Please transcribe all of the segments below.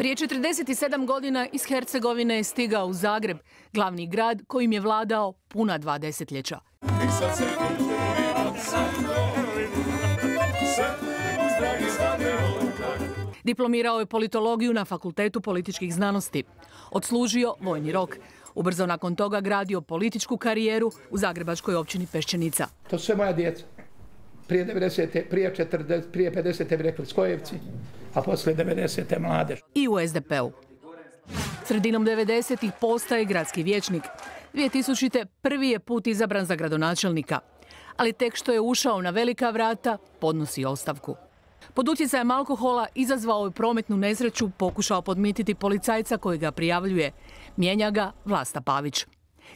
Prije 47 godina iz Hercegovine je stigao u Zagreb, glavni grad kojim je vladao puna dva desetljeća. Diplomirao je politologiju na Fakultetu političkih znanosti. Odslužio vojni rok. Ubrzo nakon toga gradio političku karijeru u zagrebačkoj općini Pešćenica. To su sve moja djeca. Prije 90. prije 40, prije 50. bi rekli Skojevci, a poslije 90. mladež. I u SDP-u. Sredinom 90-ih postaje gradski vječnik. 2000. prvi je put izabran za gradonačelnika. Ali tek što je ušao na velika vrata, podnosi ostavku. Pod utjecajem alkohola izazvao je prometnu nesreću, pokušao podmititi policajca koji ga prijavljuje. Mijenja ga Vlasta Pavić.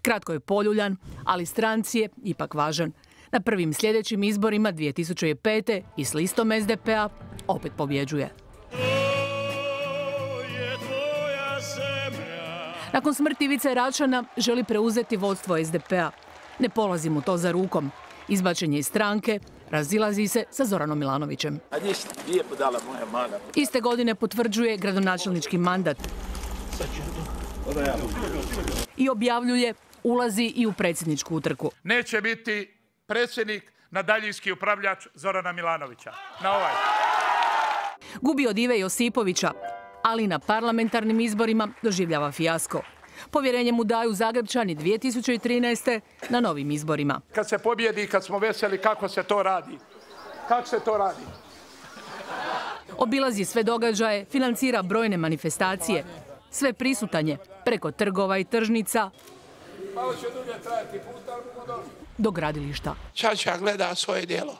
Kratko je poljuljan, ali stranci je ipak važan. Na prvim sljedećim izborima 2005. i s listom SDP-a opet pobjeđuje. Nakon smrti Ivice Račana želi preuzeti vodstvo SDP-a. Ne polazi mu to za rukom. Izbačen je iz stranke, razilazi se sa Zoranom Milanovićem. Iste godine potvrđuje gradonačelnički mandat. I objavljuje ulazi i u predsjedničku utrku. Neće biti predsjednik na daljinski upravljač Zorana Milanovića. Na ovaj. Gubi od Ive Josipovića, ali na parlamentarnim izborima doživljava fijasko. Povjerenje mu daju Zagrebčani 2013. na novim izborima. Kad se pobjedi, kad smo veseli, kako se to radi? Kako se to radi? Obilazi sve događaje, financira brojne manifestacije. Sve prisutanje preko trgova i tržnica Malo će dulje trajati put, ali. Do gradilišta. Čača gleda svoje djelo,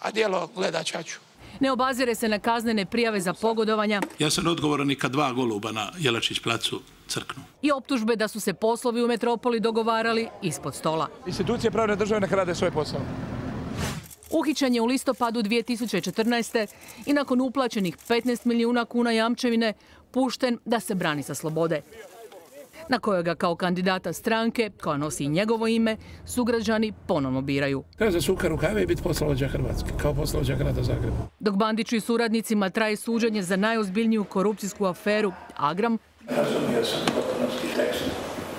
a djelo gleda Čaču. Ne obazire se na kaznene prijave za pogodovanja Ja sam odgovoran i kad dva goluba na Jelačić placu crknu. i optužbe da su se poslovi u metropoli dogovarali ispod stola. Institucije pravne države nek rade svoj posao. Uhićen je u listopadu 2014. i nakon uplaćenih 15 milijuna kuna jamčevine pušten da se brani sa slobode na kojega kao kandidata stranke, koja nosi i njegovo ime, sugrađani ponovno biraju. Treba za suka rukave i biti poslovođa Hrvatske, kao poslovođa grada Zagreba. Dok Bandiću i suradnicima traje suđenje za najozbiljniju korupcijsku aferu Agram, Razumio sam potpunosti tekst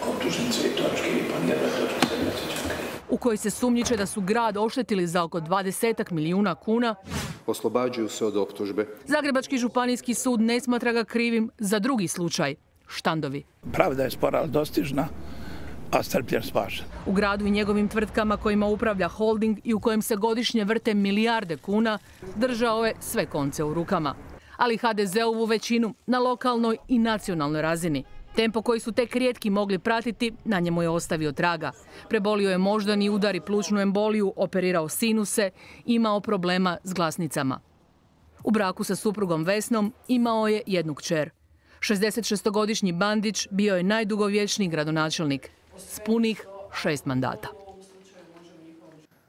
optužnice i točke i sjećam u kojoj se sumnjiče da su grad oštetili za oko 20 milijuna kuna, oslobađaju se od optužbe. Zagrebački županijski sud ne smatra ga krivim za drugi slučaj, štandovi. Pravda je spora, ali dostižna, a strpljen spašen. U gradu i njegovim tvrtkama kojima upravlja holding i u kojem se godišnje vrte milijarde kuna, držao je sve konce u rukama. Ali HDZ-ovu većinu na lokalnoj i nacionalnoj razini. Tempo koji su tek rijetki mogli pratiti, na njemu je ostavio traga. Prebolio je moždani udar i plućnu emboliju, operirao sinuse, imao problema s glasnicama. U braku sa suprugom Vesnom imao je jednu kćer. 66-godišnji Bandić bio je najdugovječniji gradonačelnik s punih šest mandata.